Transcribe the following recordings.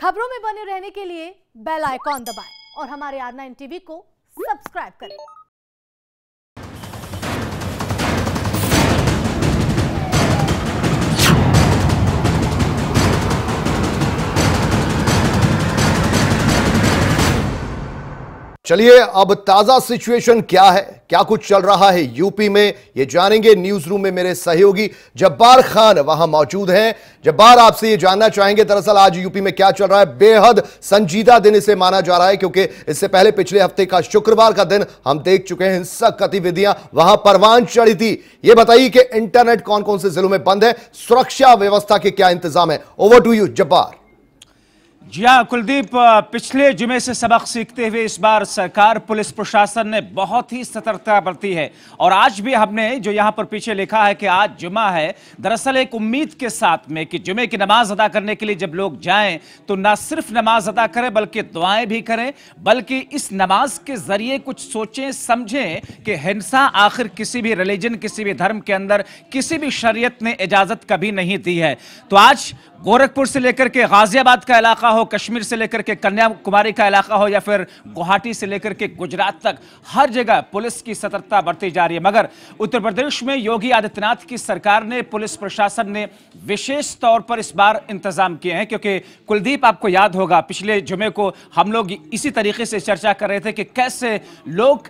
खबरों में बने रहने के लिए बेल आइकॉन दबाएँ और हमारे आर नाइन टीवी को सब्सक्राइब करें। चलिए, अब ताज़ा सिचुएशन क्या है? क्या कुछ चल रहा है यूपी में? ये जानेंगे न्यूज़ रूम में मेरे सहयोगी जब्बार खान, वहाँ मौजूद हैं। जब्बार, आपसे ये जानना चाहेंगे, दरअसल आज यूपी में क्या चल रहा है? बेहद संजीदा दिन इसे माना जा रहा है, क्योंकि इससे पहले पिछले हफ़्ते का शुक्रवार का दिन हम देख चुके हैं, हिंसक गतिविधियाँ वहाँ परवान चढ़ी थी। ये बताइए कि इंटरनेट कौन कौन से जिलों में बंद है? सुरक्षा व्यवस्था के क्या इंतज़ाम है? Over to you Jabbar. जी हाँ कुलदीप पिछले जुमे से सबक सीखते हुए इस बार सरकार, पुलिस प्रशासन ने बहुत ही सतर्कता बरती है। और आज भी हमने जो यहाँ पर पीछे लिखा है कि आज जुमा है, दरअसल एक उम्मीद के साथ में कि जुमे की नमाज़ अदा करने के लिए जब लोग जाएँ तो ना सिर्फ़ नमाज़ अदा करें, बल्कि दुआएँ भी करें, बल्कि इस नमाज़ के ज़रिए कुछ सोचें, समझें कि हिंसा आखिर किसी भी रिलीजन किसी भी धर्म के अंदर, किसी भी शरीयत ने इजाज़त कभी नहीं दी है। तो आज गोरखपुर से लेकर के गाजियाबाद का इलाका हो, कश्मीर से लेकर के कन्याकुमारी का इलाका हो, या फिर गुवाहाटी से लेकर के गुजरात तक, हर जगह पुलिस की सतर्कता बढ़ती जा रही है। मगर उत्तर प्रदेश में योगी आदित्यनाथ की सरकार ने, पुलिस प्रशासन ने विशेष तौर पर इस बार इंतज़ाम किए हैं, क्योंकि कुलदीप, आपको याद होगा, पिछले जुमे को हम लोग इसी तरीके से चर्चा कर रहे थे कि कैसे लोग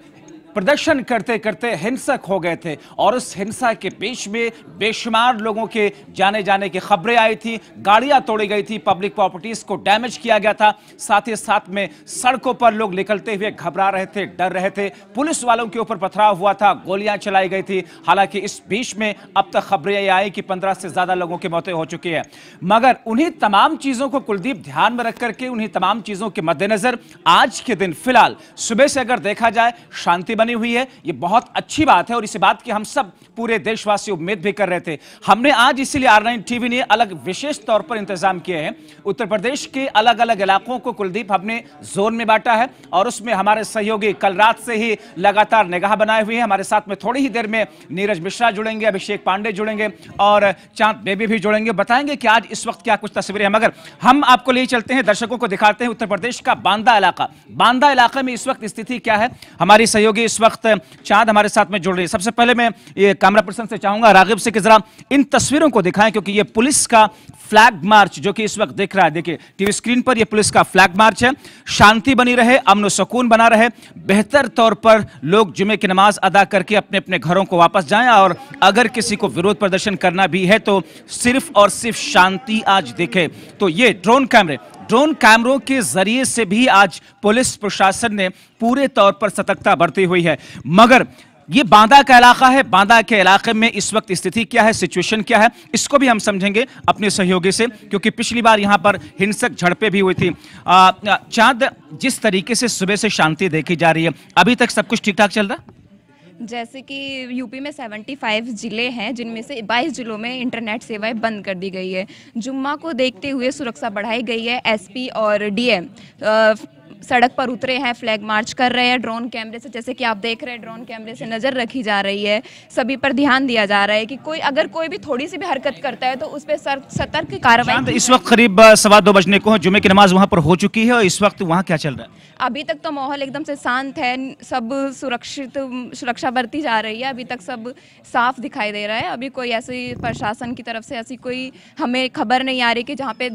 प्रदर्शन करते करते हिंसक हो गए थे और उस हिंसा के बीच में बेशुमार लोगों के जाने जाने की खबरें आई थी, गाड़ियाँ तोड़ी गई थी पब्लिक प्रॉपर्टीज़ को डैमेज किया गया था। साथ ही साथ में सड़कों पर लोग निकलते हुए घबरा रहे थे, डर रहे थे। पुलिस वालों के ऊपर पथराव हुआ था, गोलियाँ चलाई गई थी। हालाँकि इस बीच में अब तक खबरें ये आई कि पंद्रह से ज़्यादा लोगों की मौतें हो चुकी है। मगर उन्हीं तमाम चीज़ों को कुलदीप ध्यान में रख करके उन्हीं तमाम चीज़ों के मद्देनजर आज के दिन फ़िलहाल सुबह से अगर देखा जाए, शांति बनी हुई है। ये बहुत अच्छी बात है और इस बात की हम सब पूरे देशवासी उम्मीद भी कर रहे थे। हमने आज इसीलिए आर नाइन टीवी ने अलग विशेष तौर पर इंतज़ाम किए हैं। उत्तर प्रदेश के अलग अलग इलाकों को कुलदीप हमने जोन में बांटा है और उसमें हमारे सहयोगी कल रात से ही लगातार निगाह बनाए हुए हैं। हमारे साथ में थोड़ी ही देर में नीरज मिश्रा जुड़ेंगे, अभिषेक पांडे जुड़ेंगे और चाँद बेबी भी जुड़ेंगे। बताएँगे कि आज इस वक्त क्या कुछ तस्वीरें हैं। मगर हम आपको ले चलते हैं, दर्शकों को दिखाते हैं उत्तर प्रदेश का बांदा इलाका। बांदा इलाके में इस वक्त स्थिति क्या है? हमारी सहयोगी इस वक्त चाँद हमारे साथ में जुड़ रही है। सबसे पहले मैं ये कैमरा पर्सन से चाहूँगा रागिब से, कि जरा इन तस्वीरों को दिखाएँ, क्योंकि ये पुलिस का फ्लैग मार्च जो कि इस वक्त दिख रहा है। देखिए, टीवी स्क्रीन पर ये पुलिस का फ्लैग मार्च है। शांति बनी रहे, अमन सुकून बना रहे। बेहतर तौर पर लोग जुमे की नमाज़ अदा करके अपने अपने घरों को वापस जाएँ, और अगर किसी को विरोध प्रदर्शन करना भी है तो सिर्फ़ और सिर्फ़ शांति आज दिखे। तो ये ड्रोन कैमरे ड्रोन कैमरों के ज़रिए से भी आज पुलिस प्रशासन ने पूरे तौर पर सतर्कता बरती हुई है। मगर ये बांदा का इलाका है, बांदा के इलाके में इस वक्त स्थिति क्या है, सिचुएशन क्या है, इसको भी हम समझेंगे अपने सहयोगी से, क्योंकि पिछली बार यहाँ पर हिंसक झड़पें भी हुई थी। चाँद जिस तरीके से सुबह से शांति देखी जा रही है, अभी तक सब कुछ ठीक ठाक चल रहा है? जैसे कि यूपी में 75 ज़िले हैं, जिनमें से 22 जिलों में इंटरनेट सेवाएँ बंद कर दी गई है। जुम्मा को देखते हुए सुरक्षा बढ़ाई गई है, एसपी और डीएम। सड़क पर उतरे हैं फ्लैग मार्च कर रहे हैं ड्रोन कैमरे से जैसे कि आप देख रहे हैं ड्रोन कैमरे से नज़र रखी जा रही है। सभी पर ध्यान दिया जा रहा है कि कोई अगर कोई भी थोड़ी सी भी हरकत करता है तो उस पर सतर्क कार्रवाई इस वक्त करीब सवा दो बजने को जुमे की नमाज़ वहाँ पर हो चुकी है और इस वक्त वहाँ क्या चल रहा है? अभी तक तो माहौल एकदम से शांत है सब सुरक्षित सुरक्षा बरती जा रही है। अभी तक सब साफ़ दिखाई दे रहा है। अभी कोई ऐसी प्रशासन की तरफ़ से ऐसी कोई हमें खबर नहीं आ रही कि जहाँ पे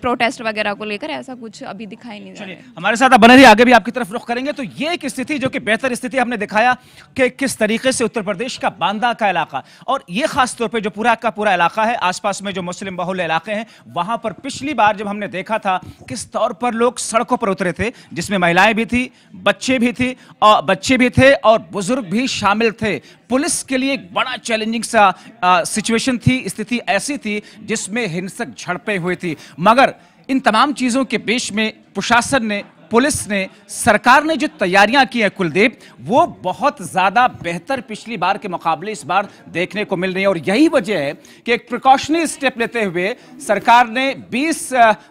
प्रोटेस्ट वगैरह को लेकर ऐसा कुछ अभी दिखाई नहीं दे रहा हमारे साथ बने रही आगे भी आपकी तरफ़ रुख करेंगे। तो ये एक स्थिति जो कि बेहतर स्थिति हमने दिखाया कि किस तरीके से उत्तर प्रदेश का बांदा का इलाका और ये खास तौर पे जो पूरा का पूरा इलाका है, आसपास में जो मुस्लिम बहुल इलाके हैं, वहाँ पर पिछली बार जब हमने देखा था किस तौर पर लोग सड़कों पर उतरे थे, जिसमें महिलाएँ भी थी, बच्चे भी थे और बच्चे भी थे और बुज़ुर्ग भी शामिल थे। पुलिस के लिए एक बड़ा चैलेंजिंग सा सिचुएशन थी, स्थिति ऐसी थी जिसमें हिंसक झड़पें हुई थी। मगर इन तमाम चीज़ों के बीच में प्रशासन ने पुलिस ने, सरकार ने जो तैयारियाँ की हैं कुलदीप, वो बहुत ज़्यादा बेहतर पिछली बार के मुकाबले इस बार देखने को मिल रही है। और यही वजह है कि एक प्रिकॉशनरी स्टेप लेते हुए सरकार ने 20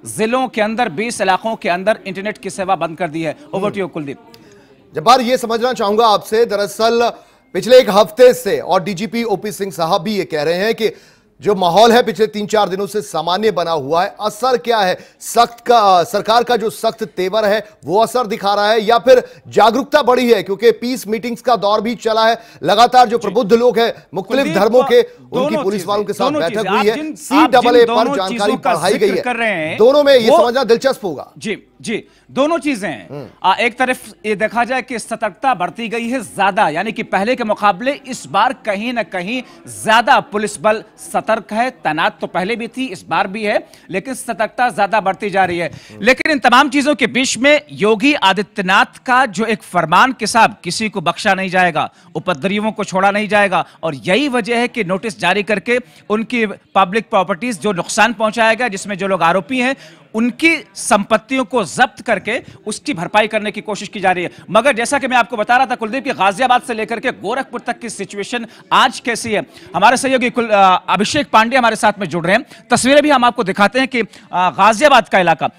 जिलों के अंदर 20 इलाकों के अंदर इंटरनेट की सेवा बंद कर दी है। Over to Kuldeep. जब्बार ये समझना चाहूँगा आपसे, दरअसल पिछले एक हफ़्ते से, और डीजीपी ओपी सिंह साहब भी ये कह रहे हैं कि जो माहौल है पिछले तीन चार दिनों से सामान्य बना हुआ है। असर क्या है? सख्त का सरकार का जो सख्त तेवर है वो असर दिखा रहा है या फिर जागरूकता बढ़ी है? क्योंकि पीस मीटिंग्स का दौर भी चला है। लगातार जो प्रबुद्ध लोग हैं मुख्तलिफ़ धर्मों के उनकी पुलिस वालों के साथ बैठक हुई है। सी डबल ए पर जानकारी बढ़ाई गई है। दोनों में यह समझना दिलचस्प होगा। जी। जी दोनों चीज़ें हैं। आ, एक तरफ़ ये देखा जाए कि सतर्कता बढ़ती गई है ज़्यादा यानी कि पहले के मुकाबले इस बार कहीं ना कहीं ज़्यादा पुलिस बल सतर्क है। तैनात तो पहले भी थी इस बार भी है लेकिन सतर्कता ज़्यादा बढ़ती जा रही है। लेकिन इन तमाम चीज़ों के बीच में योगी आदित्यनाथ का जो एक फरमान के साथ किसी को बख्शा नहीं जाएगा उपद्रवियों को छोड़ा नहीं जाएगा और यही वजह है कि नोटिस जारी करके उनकी पब्लिक प्रॉपर्टीज़ जो नुकसान पहुँचाया गया जिसमें जो लोग आरोपी हैं उनकी संपत्तियों को जब्त करके उसकी भरपाई करने की कोशिश की जा रही है। मगर जैसा कि मैं आपको बता रहा था, कुलदीप की गाजियाबाद से लेकर के गोरखपुर तक की सिचुएशन आज कैसी है? हमारे सहयोगी अभिषेक पांडे हमारे साथ में जुड़ रहे हैं। तस्वीरें भी हम आपको दिखाते हैं कि गाजियाबाद का इलाका।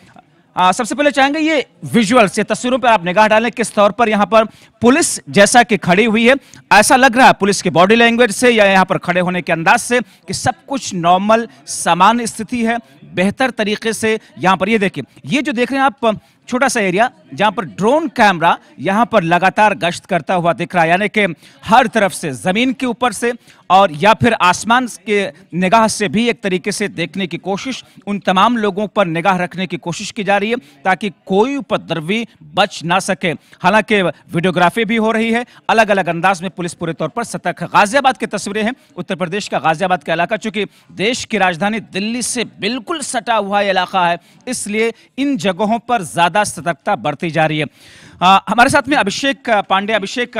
आ, सबसे पहले चाहेंगे ये विजुअल्स ये तस्वीरों पर आप निगाह डालें किस तौर पर यहाँ पर पुलिस जैसा कि खड़ी हुई है। ऐसा लग रहा है पुलिस के बॉडी लैंग्वेज से या यहाँ पर खड़े होने के अंदाज से कि सब कुछ नॉर्मल सामान्य स्थिति है बेहतर तरीके से। यहाँ पर ये देखिए ये जो देख रहे हैं आप छोटा सा एरिया जहाँ पर ड्रोन कैमरा यहाँ पर लगातार गश्त करता हुआ दिख रहा है, यानी कि हर तरफ़ से, ज़मीन के ऊपर से और या फिर आसमान के निगाह से भी एक तरीके से देखने की कोशिश, उन तमाम लोगों पर निगाह रखने की कोशिश की जा रही है ताकि कोई उपद्रवी बच ना सके। हालाँकि वीडियोग्राफी भी हो रही है। अलग अलग अंदाज में पुलिस पूरे तौर पर सतर्क है। गाजियाबाद की तस्वीरें हैं। उत्तर प्रदेश का गाजियाबाद का इलाका, चूँकि देश की राजधानी दिल्ली से बिल्कुल सटा हुआ इलाका है, इसलिए इन जगहों पर ज़्यादा सतर्कता बढ़ती जा रही है। आ, हमारे साथ में अभिषेक पांडे अभिषेक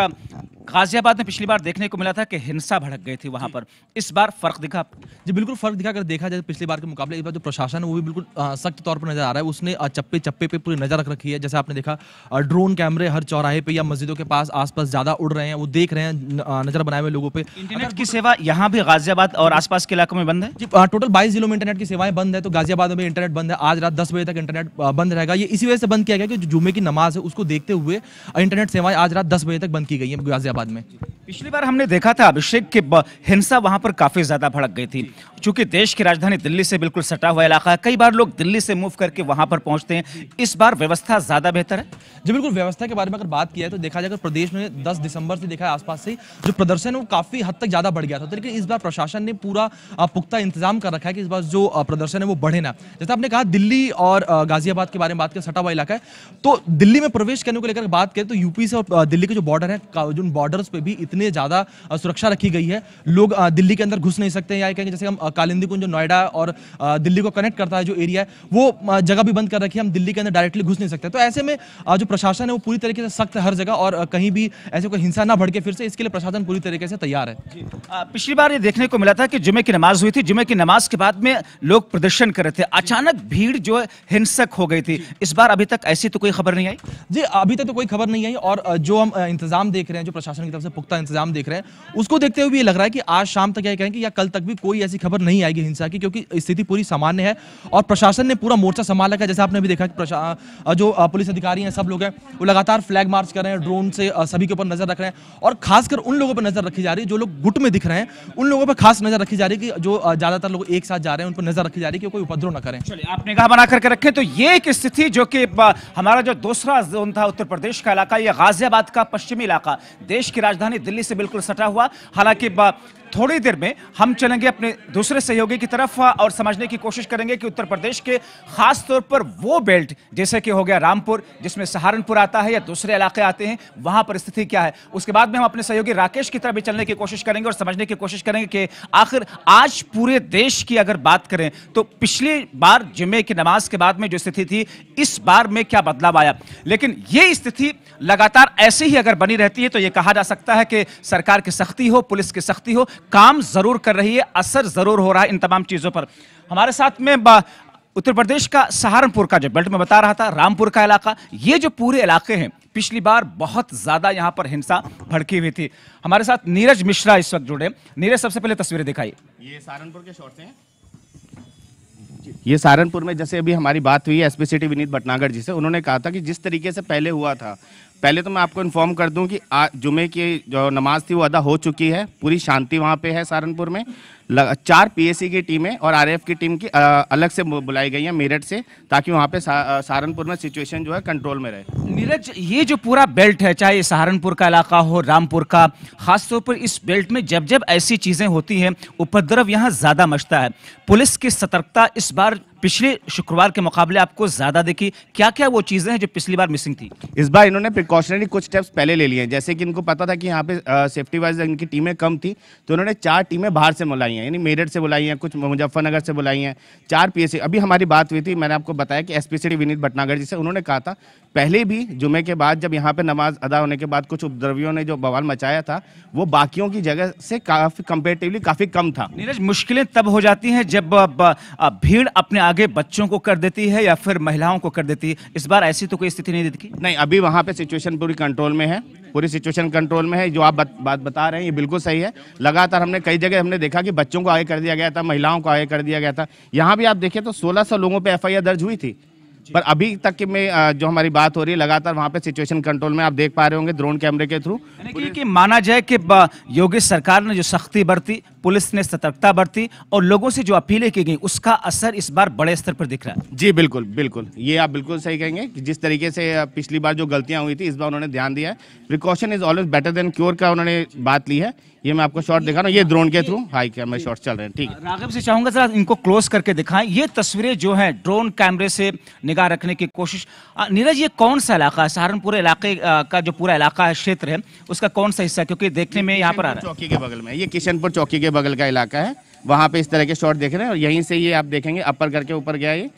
गाजियाबाद में पिछली बार देखने को मिला था कि हिंसा भड़क गई थी वहाँ पर। इस बार फ़र्क दिखा। जी बिल्कुल फ़र्क दिखा। अगर देखा जाए पिछली बार के मुकाबले इस बार जो प्रशासन है वो भी बिल्कुल सख्त तौर पर नज़र आ रहा है। उसने चप्पे चप्पे पे पूरी नज़र रख रखी है। जैसे आपने देखा ड्रोन कैमरे हर चौराहे पे या मस्जिदों के पास आसपास ज़्यादा उड़ रहे हैं। वो देख रहे हैं नज़र बनाए हुए लोगों पर इंटरनेट की सेवा यहाँ भी गाजियाबाद और आसपास के इलाकों में बंद है? जी टोटल बाईस जिलों में इंटरनेट की सेवाएँ बंद है। तो गाजियाबाद में इंटरनेट बंद है। आज रात दस बजे तक इंटरनेट बंद रहेगा। ये इसी वजह से बंद किया गया कि जो जुम्मे की नमाज़ है उसको देखते हुए इंटरनेट सेवाएँ आज रात दस बजे तक बंद की गई है गाजियाबाद में। पिछली बार हमने देखा था अभिषेक की हिंसा वहाँ पर काफ़ी ज़्यादा भड़क गई थी। चूँकि देश की राजधानी दिल्ली से बिल्कुल सटा हुआ इलाका है कई बार लोग दिल्ली से मूव करके वहाँ पर पहुँचते हैं। इस बार व्यवस्था ज़्यादा बेहतर है? जी बिल्कुल व्यवस्था के बारे में अगर बात किया है तो देखा जाए प्रदेश में 10 दिसंबर से देखा है आसपास से जो प्रदर्शन है वो काफ़ी हद तक ज़्यादा बढ़ गया था। तो लेकिन इस बार प्रशासन ने पूरा पुख्ता इंतज़ाम कर रखा है कि इस बार जो प्रदर्शन है वो बढ़े ना। जैसे आपने कहा दिल्ली और गाजियाबाद के बारे में बात करें सटा हुआ इलाका है। तो दिल्ली में प्रवेश करने को लेकर बात करें तो यूपी से और दिल्ली के जो बॉर्डर है जो बॉर्डर्स पे भी इतने ज़्यादा सुरक्षा रखी गई है। लोग दिल्ली के अंदर घुस नहीं सकते या कहेंगे जैसे हम कालिंदी कुंज नोएडा और दिल्ली को कनेक्ट करता है जो एरिया है वो जगह भी बंद कर रखी है। हम दिल्ली के अंदर डायरेक्टली घुस नहीं सकते। तो ऐसे में जो प्रशासन है वो पूरी तरीके से सख्त है हर जगह और कहीं भी ऐसे कोई हिंसा ना भड़के फिर से इसके लिए प्रशासन पूरी तरीके से तैयार है। पिछली बार ये देखने को मिला था कि जुमे की नमाज़ हुई थी। जुमे की नमाज़ के बाद में लोग प्रदर्शन कर रहे थे। अचानक भीड़ जो है हिंसक हो गई थी। इस बार अभी तक ऐसी तो कोई खबर नहीं आई? जी अभी तक तो कोई खबर नहीं आई और जो हम इंतज़ाम देख रहे हैं जो प्रशासन की तरफ़ से पुख्ता इंतज़ाम देख रहे हैं। उसको देखते हुए भी ये लग रहा है कि आज शाम तक या कहें कि या कल तक भी कोई ऐसी खबर नहीं आएगी हिंसा की, क्योंकि स्थिति पूरी सामान्य है और प्रशासन ने पूरा मोर्चा संभाल रखा है। जैसे आपने भी देखा कि जो पुलिस अधिकारी हैं, सब लोग हैं, वो लगातार फ्लैग मार्च कर रहे हैं ड्रोन से सभी के ऊपर नज़र रख रहे हैं और खासकर उन लोगों पर नज़र रखी जा रही है, जो लोग गुट में दिख रहे हैं, उन लोगों पर खास नज़र रखी जा रही है कि जो ज़्यादातर लोग एक साथ जा रहे हैं, उन पर नज़र रखी जा रही है कि कोई उपद्रव न करें। चलिए आप निगाह बना करके रखें तो ये एक स्थिति जो कि हमारा जो दूसरा जोन था उत्तर प्रदेश का इलाका, ये गाजियाबाद का पश्चिमी इलाका। देश की राजधानी दिल्ली से बिल्कुल सटा हुआ। हालाँकि थोड़ी देर में हम चलेंगे अपने दूसरे सहयोगी की तरफ़ और समझने की कोशिश करेंगे कि उत्तर प्रदेश के खास तौर पर वो बेल्ट, जैसे कि हो गया रामपुर, जिसमें सहारनपुर आता है या दूसरे इलाके आते हैं, वहाँ पर स्थिति क्या है? उसके बाद में हम अपने सहयोगी राकेश की तरफ़ भी चलने की कोशिश करेंगे और समझने की कोशिश करेंगे कि आखिर आज पूरे देश की अगर बात करें तो पिछली बार जुमे की नमाज़ के बाद में जो स्थिति थी, इस बार में क्या बदलाव आया? लेकिन ये स्थिति लगातार ऐसे ही अगर बनी रहती है तो ये कहा जा सकता है कि सरकार की सख्ती हो, पुलिस की सख्ती हो, काम ज़रूर कर रही है, असर ज़रूर हो रहा है इन तमाम चीज़ों पर। हमारे साथ में उत्तर प्रदेश का सहारनपुर का जो बेल्ट में बता रहा था, रामपुर का इलाका, ये जो पूरे इलाके हैं, पिछली बार बहुत ज़्यादा यहाँ पर हिंसा भड़की हुई थी। हमारे साथ नीरज मिश्रा इस वक्त जुड़े। नीरज, सबसे पहले तस्वीरें दिखाई ये सहारनपुर के शॉर्ट्स हैं। ये सहारनपुर में जैसे अभी हमारी बात हुई, एसपी सिटी विनीत भटनागर जी से, उन्होंने कहा था कि जिस तरीके से पहले हुआ था पहले तो मैं आपको इन्फॉर्म कर दूँ कि जुमे की जो नमाज़ थी वो अदा हो चुकी है, पूरी शांति वहाँ पे है सहारनपुर में। चार पीएससी की टीमें और आरएएफ की टीम की अलग से बुलाई गई हैं मेरठ से ताकि वहाँ पे सा, सहारनपुर में सिचुएशन जो है कंट्रोल में रहे। नीरज ये जो पूरा बेल्ट है चाहे सहारनपुर का इलाका हो रामपुर का खासतौर पर इस बेल्ट में जब जब ऐसी चीज़ें होती हैं उपद्रव यहाँ ज़्यादा मचता है। पुलिस की सतर्कता इस बार पिछले शुक्रवार के मुकाबले आपको ज़्यादा देखी। क्या क्या वो चीज़ें हैं जो पिछली बार मिसिंग थी? इस बार इन्होंने प्रिकॉशनरी कुछ स्टेप्स पहले ले लिए हैं। जैसे कि इनको पता था कि यहाँ पे सेफ्टी वाइज इनकी टीमें कम थी तो उन्होंने चार टीमें बाहर से बुलाई हैं यानी मेरठ से बुलाई हैं कुछ मुजफ्फरनगर से बुलाई हैं चार पीएससी अभी हमारी बात हुई थी मैंने आपको बताया कि एसपीसीडी विनीत भटनागर जी से उन्होंने कहा था पहले भी जुमे के बाद जब यहाँ पे नमाज़ अदा होने के बाद कुछ उपद्रवियों ने जो बवाल मचाया था वो बाकियों की जगह से काफ़ी कंपेरेटिवली काफ़ी कम था। नीरज मुश्किलें तब हो जाती हैं जब भीड़ अपने आगे बच्चों को कर देती है या फिर महिलाओं को कर देती है। इस बार ऐसी तो कोई स्थिति नहीं दिखी? नहीं अभी वहाँ पे सिचुएशन पूरी कंट्रोल में है। पूरी सिचुएशन कंट्रोल में है। जो आप बत, बात बता रहे हैं ये बिल्कुल सही है। लगातार हमने कई जगह हमने देखा कि बच्चों को आगे कर दिया गया था महिलाओं को आगे कर दिया गया था। यहाँ भी आप देखिए तो सोलह सौ लोगों पर एफ़ दर्ज हुई थी। पर अभी तक के में जो हमारी बात हो रही है लगातार वहाँ पे सिचुएशन कंट्रोल में आप देख पा रहे होंगे ड्रोन कैमरे के थ्रू कि माना जाए कि योगी सरकार ने जो सख्ती बरती पुलिस ने सतर्कता बरती और लोगों से जो अपीलें की गई उसका असर इस बार बड़े स्तर पर दिख रहा है। जी बिल्कुल बिल्कुल। ये आप बिल्कुल सही कहेंगे कि जिस तरीके से पिछली बार जो गलतियाँ हुई थी इस बार उन्होंने ध्यान दिया है। Precaution is always better than cure का उन्होंने बात ली है। ये मैं आपको शॉट दिखा रहा हूँ। ये ड्रोन के थ्रू हाई कैमरे शॉट चल रहे हैं ठीक है। राघव से चाहूँगा जरा इनको क्लोज करके दिखाएँ। ये तस्वीरें जो हैं ड्रोन कैमरे से निगाह रखने की कोशिश। नीरज ये कौन सा इलाका है? सहारनपुर इलाके का जो पूरा इलाका है क्षेत्र है उसका कौन सा हिस्सा? क्योंकि देखने में यहाँ पर आ रहा है। चौकी के बगल में ये किशनपुर चौकी के बगल का इलाका है, वहाँ पे इस तरह के शॉट देख रहे हैं और यहीं से ये आप देखेंगे, अपर करके ऊपर गया ये।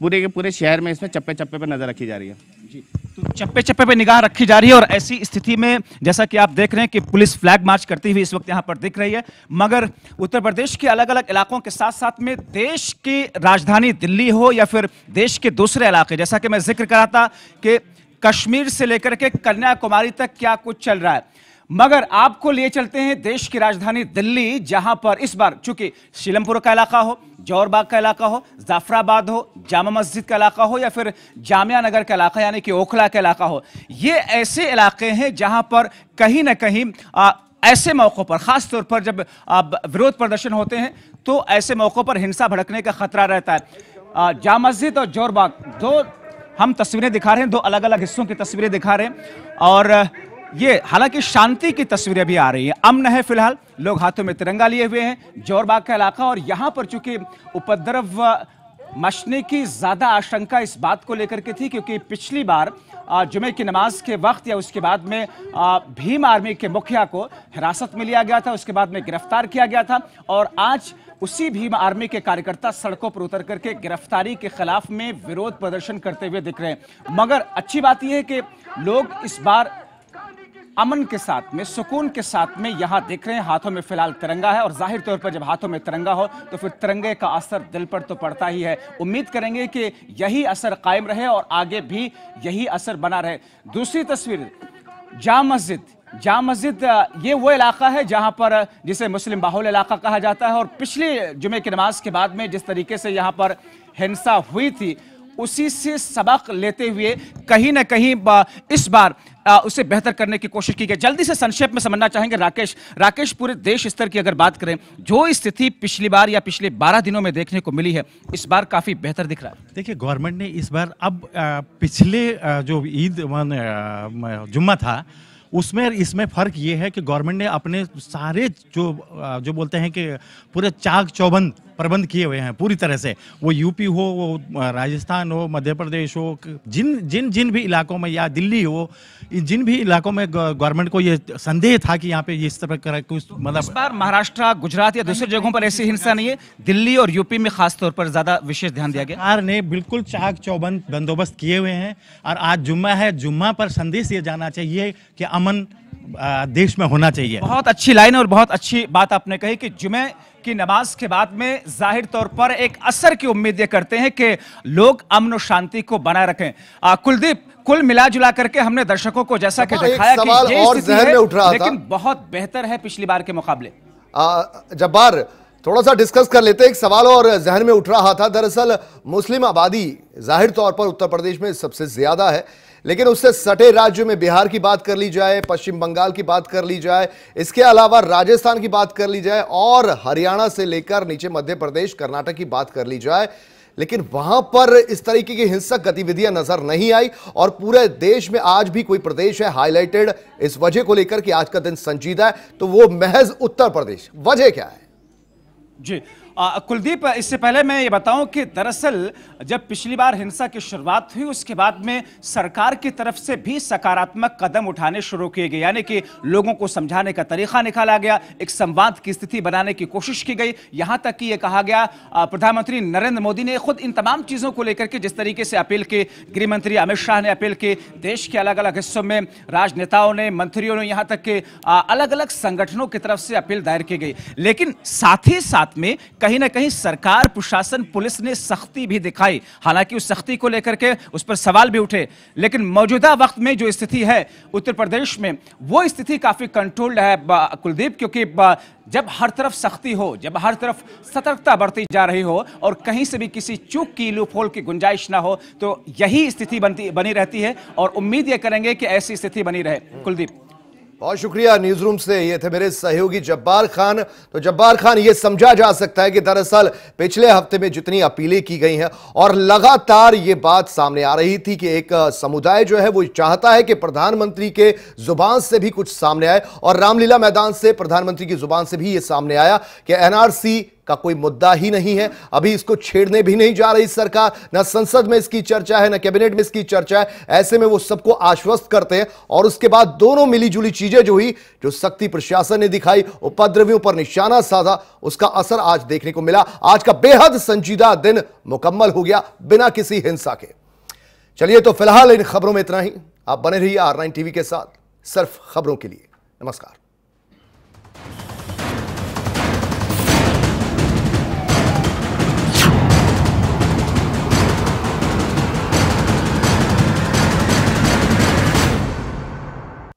पूरे के पूरे शहर में इसमें चप्पे चप्पे पे नज़र रखी जा रही है। जी तो चप्पे चप्पे पे निगाह रखी जा रही है और ऐसी स्थिति में, जैसा कि आप देख रहे हैं कि पुलिस फ्लैग मार्च करती हुई इस वक्त यहाँ पर दिख रही है, मगर उत्तर प्रदेश के अलग अलग इलाकों के साथ साथ में देश की राजधानी दिल्ली हो या फिर देश के दूसरे इलाके, जैसा कि मैं ज़िक्र करा था कि कश्मीर से लेकर के कन्याकुमारी तक क्या कुछ चल रहा है। मगर आपको लिए चलते हैं देश की राजधानी दिल्ली जहाँ पर इस बार चूँकि शिलमपुर का इलाका हो जौरबाग का इलाका हो जाफराबाद हो जामा मस्जिद का इलाका हो या फिर जामिया नगर का इलाका यानी कि ओखला का इलाका हो ये ऐसे इलाके हैं जहाँ पर कहीं ना कहीं आ, ऐसे मौक़ों पर खास तौर पर जब विरोध प्रदर्शन होते हैं तो ऐसे मौक़ों पर हिंसा भड़कने का खतरा रहता है। जामा मस्जिद और जौरबाग दो हम तस्वीरें दिखा रहे हैं दो अलग अलग हिस्सों की तस्वीरें दिखा रहे हैं और ये, हालाँकि शांति की तस्वीरें भी आ रही हैं। अमन है फ़िलहाल। लोग हाथों में तिरंगा लिए हुए हैं। जोरबाग का इलाका और यहाँ पर चूँकि उपद्रव मचने की ज़्यादा आशंका इस बात को लेकर के थी क्योंकि पिछली बार जुमे की नमाज़ के वक्त या उसके बाद में भीम आर्मी के मुखिया को हिरासत में लिया गया था। उसके बाद में गिरफ़्तार किया गया था और आज उसी भीम आर्मी के कार्यकर्ता सड़कों पर उतर करके गिरफ्तारी के खिलाफ में विरोध प्रदर्शन करते हुए दिख रहे हैं। मगर अच्छी बात यह है कि लोग इस बार अमन के साथ में, सुकून के साथ में यहाँ देख रहे हैं, हाथों में फ़िलहाल तिरंगा है और ज़ाहिर तौर पर जब हाथों में तिरंगा हो तो फिर तिरंगे का असर दिल पर तो पड़ता ही है। उम्मीद करेंगे कि यही असर कायम रहे और आगे भी यही असर बना रहे। दूसरी तस्वीर जाम मस्जिद। जाम मस्जिद ये वो इलाका है जहाँ पर, जिसे मुस्लिम बाहुल इलाका कहा जाता है और पिछले जुमे की नमाज़ के बाद में जिस तरीके से यहाँ पर हिंसा हुई थी, उसी से सबक लेते हुए कहीं ना कहीं इस बार उसे बेहतर करने की कोशिश की गई। जल्दी से संक्षेप में समझना चाहेंगे राकेश। राकेश, पूरे देश स्तर की अगर बात करें, जो स्थिति पिछली बार या पिछले 12 दिनों में देखने को मिली है, इस बार काफ़ी बेहतर दिख रहा है। देखिए, गवर्नमेंट ने इस बार अब पिछले जो ईद जुम्मा था, उसमें इसमें फ़र्क ये है कि गवर्नमेंट ने अपने सारे जो जो बोलते हैं कि पूरे चाक चौबंद प्रबंध किए हुए हैं पूरी तरह से। वो यूपी हो वो राजस्थान हो मध्य प्रदेश हो जिन जिन जिन भी इलाकों में या दिल्ली हो जिन भी इलाकों में गवर्नमेंट को ये संदेह था कि यहाँ पे इस तरह का कुछ मतलब इस बार महाराष्ट्र गुजरात या दूसरी जगहों पर ऐसी हिंसा नहीं है। दिल्ली और यूपी में खासतौर पर ज़्यादा विशेष ध्यान दिया गया। सरकार ने बिल्कुल चाक चौबंद बंदोबस्त किए हुए हैं और आज जुम्मा है। जुम्मा पर संदेश ये जाना चाहिए कि अमन देश में होना चाहिए। बहुत अच्छी लाइन और बहुत अच्छी बात आपने कही कि जुमे की नमाज़ के बाद में ज़ाहिर तौर पर एक असर की उम्मीद ये करते हैं कि लोग अमन और शांति को बनाए रखें। आ, कुलदीप कुल मिला जुला करके हमने दर्शकों को जैसा कि दिखाया कि ये और है, में उठ रहा था। लेकिन बहुत बेहतर है पिछली बार के मुकाबले। जब्बार थोड़ा सा डिस्कस कर लेते एक सवाल और जहन में उठ रहा था। दरअसल मुस्लिम आबादी ज़ाहिर तौर पर उत्तर प्रदेश में सबसे ज़्यादा है। लेकिन उससे सटे राज्यों में बिहार की बात कर ली जाए, पश्चिम बंगाल की बात कर ली जाए, इसके अलावा राजस्थान की बात कर ली जाए और हरियाणा से लेकर नीचे मध्य प्रदेश, कर्नाटक की बात कर ली जाए, लेकिन वहाँ पर इस तरीके की हिंसक गतिविधियाँ नज़र नहीं आई और पूरे देश में आज भी कोई प्रदेश है हाईलाइटेड, इस वजह को लेकर कि आज का दिन संजीदा है। तो वो महज उत्तर प्रदेश। वजह क्या है? जी कुलदीप, इससे पहले मैं ये बताऊँ कि दरअसल जब पिछली बार हिंसा की शुरुआत हुई, उसके बाद में सरकार की तरफ़ से भी सकारात्मक कदम उठाने शुरू किए गए। यानी कि लोगों को समझाने का तरीका निकाला गया, एक संवाद की स्थिति बनाने की कोशिश की गई। यहाँ तक कि यह कहा गया प्रधानमंत्री नरेंद्र मोदी ने खुद इन तमाम चीज़ों को लेकर के जिस तरीके से अपील की, गृहमंत्री अमित शाह ने अपील की, देश के अलग अलग हिस्सों में राजनेताओं ने, मंत्रियों ने यहाँ तक के अलग अलग संगठनों की तरफ़ से अपील दायर की गई। लेकिन साथ ही साथ में ना कहीं सरकार, प्रशासन, पुलिस ने सख्ती भी दिखाई। हालाँकि उस सख्ती को लेकर के उस पर सवाल भी उठे, लेकिन मौजूदा वक्त में जो स्थिति है उत्तर प्रदेश में, वो स्थिति काफ़ी कंट्रोल्ड है कुलदीप, क्योंकि जब हर तरफ़ सख्ती हो, जब हर तरफ़ सतर्कता बढ़ती जा रही हो और कहीं से भी किसी चूक की लूफोल की गुंजाइश ना हो तो यही स्थिति बनती, बनी रहती है और उम्मीद यह करेंगे कि ऐसी स्थिति बनी रहे। कुलदीप। बहुत शुक्रिया न्यूज़ रूम से, ये थे मेरे सहयोगी जब्बार खान। तो जब्बार खान, ये समझा जा सकता है कि दरअसल पिछले हफ़्ते में जितनी अपीलें की गई हैं और लगातार ये बात सामने आ रही थी कि एक समुदाय जो है वो चाहता है कि प्रधानमंत्री के ज़ुबान से भी कुछ सामने आए और रामलीला मैदान से, प्रधानमंत्री की ज़ुबान से भी ये सामने आया कि एनआरसी का कोई मुद्दा ही नहीं है। अभी इसको छेड़ने भी नहीं जा रही सरकार। ना संसद में इसकी चर्चा है, ना कैबिनेट में इसकी चर्चा है। ऐसे में वो सबको आश्वस्त करते हैं और उसके बाद दोनों मिलीजुली चीज़ें जो हुई, जो शक्ति प्रशासन ने दिखाई, उपद्रवियों पर निशाना साधा, उसका असर आज देखने को मिला। आज का बेहद संजीदा दिन मुकम्मल हो गया बिना किसी हिंसा के। चलिए तो फ़िलहाल इन खबरों में इतना ही। आप बने रहिए आर नाइन टीवी के साथ। सिर्फ़ खबरों के लिए। नमस्कार।